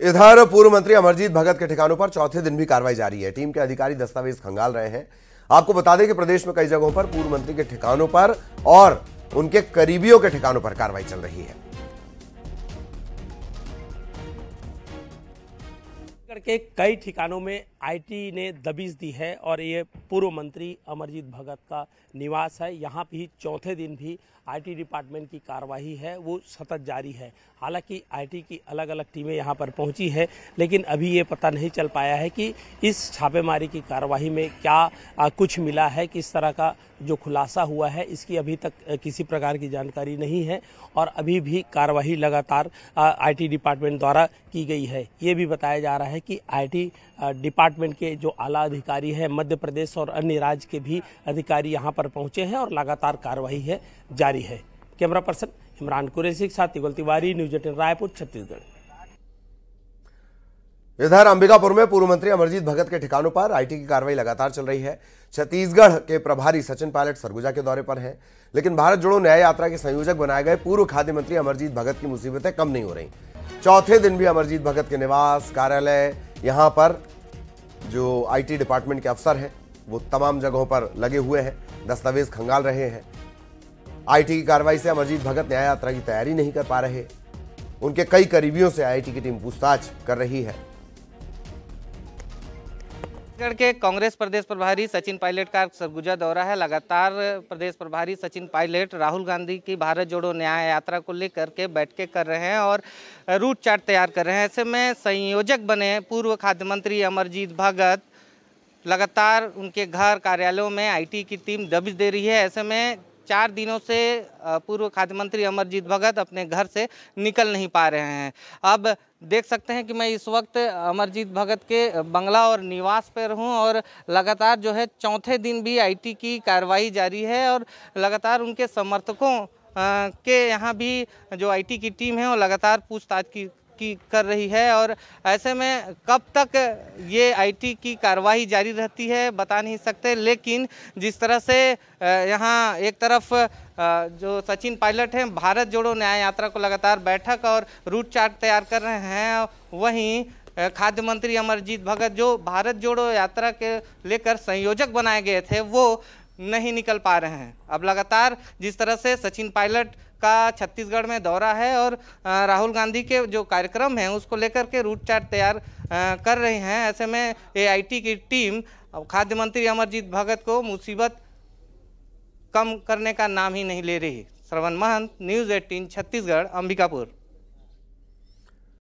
इधर पूर्व मंत्री अमरजीत भगत के ठिकानों पर चौथे दिन भी कार्रवाई जारी है। टीम के अधिकारी दस्तावेज़ खंगाल रहे हैं। आपको बता दें कि प्रदेश में कई जगहों पर पूर्व मंत्री के ठिकानों पर और उनके करीबियों के ठिकानों पर कार्रवाई चल रही है। करके कई ठिकानों में आईटी ने दबिश दी है और ये पूर्व मंत्री अमरजीत भगत का निवास है। यहाँ भी चौथे दिन भी आईटी डिपार्टमेंट की कार्यवाही है। वो सतत जारी है। हालाँकि आईटी की अलग अलग टीमें यहाँ पर पहुँची है लेकिन अभी ये पता नहीं चल पाया है कि इस छापेमारी की कार्यवाही में क्या आ, कुछ मिला है किस तरह का जो खुलासा हुआ है इसकी अभी तक किसी प्रकार की जानकारी नहीं है और अभी भी कार्यवाही लगातार आईटी डिपार्टमेंट द्वारा की गई है। ये भी बताया जा रहा है कि आई आईटी डिपार्टमेंट के जो आला अधिकारी हैं, मध्य प्रदेश और अन्य राज्य के भी अधिकारी यहाँ पर पहुँचे हैं और लगातार कार्यवाही है, जारी है। कैमरा पर्सन इमरान कुरैशी के साथ तिगल तिवारी, न्यूज़ एटीन रायपुर, छत्तीसगढ़। इधर अंबिकापुर में पूर्व मंत्री अमरजीत भगत के ठिकानों पर आईटी की कार्रवाई लगातार चल रही है। छत्तीसगढ़ के प्रभारी सचिन पायलट सरगुजा के दौरे पर हैं, लेकिन भारत जोड़ो न्याय यात्रा के संयोजक बनाए गए पूर्व खाद्य मंत्री अमरजीत भगत की मुसीबतें कम नहीं हो रही। चौथे दिन भी अमरजीत भगत के निवास कार्यालय यहाँ पर जो आईटी डिपार्टमेंट के अफसर हैं, वो तमाम जगहों पर लगे हुए हैं, दस्तावेज़ खंगाल रहे हैं। आईटी की कार्रवाई से अमरजीत भगत न्याय यात्रा की तैयारी नहीं कर पा रहे। उनके कई करीबियों से आईटी की टीम पूछताछ कर रही है। छत्तीसगढ़ के कांग्रेस प्रदेश प्रभारी सचिन पायलट का सरगुजा दौरा है। लगातार प्रदेश प्रभारी सचिन पायलट राहुल गांधी की भारत जोड़ो न्याय यात्रा को लेकर के बैठके कर रहे हैं और रूट चार्ट तैयार कर रहे हैं। ऐसे में संयोजक बने पूर्व खाद्य मंत्री अमरजीत भगत लगातार उनके घर कार्यालयों में आईटी की टीम दबिश दे रही है। ऐसे में चार दिनों से पूर्व खाद्य मंत्री अमरजीत भगत अपने घर से निकल नहीं पा रहे हैं। अब देख सकते हैं कि मैं इस वक्त अमरजीत भगत के बंगला और निवास पर हूँ और लगातार जो है चौथे दिन भी आईटी की कार्रवाई जारी है और लगातार उनके समर्थकों के यहाँ भी जो आईटी की टीम है वो लगातार पूछताछ की की कर रही है और ऐसे में कब तक ये आईटी की कार्रवाई जारी रहती है, बता नहीं सकते। लेकिन जिस तरह से यहाँ एक तरफ़ जो सचिन पायलट हैं, भारत जोड़ो न्याय यात्रा को लगातार बैठक और रूट चार्ट तैयार कर रहे हैं, वहीं खाद्य मंत्री अमरजीत भगत जो भारत जोड़ो यात्रा के लेकर संयोजक बनाए गए थे, वो नहीं निकल पा रहे हैं। अब लगातार जिस तरह से सचिन पायलट का छत्तीसगढ़ में दौरा है और राहुल गांधी के जो कार्यक्रम हैं, उसको लेकर के रूट चार्ट तैयार कर रहे हैं। ऐसे में एआईटी की टीम खाद्य मंत्री अमरजीत भगत को मुसीबत कम करने का नाम ही नहीं ले रही। Shravan Mahant, news eighteen, Chhattisgarh, Ambikapur.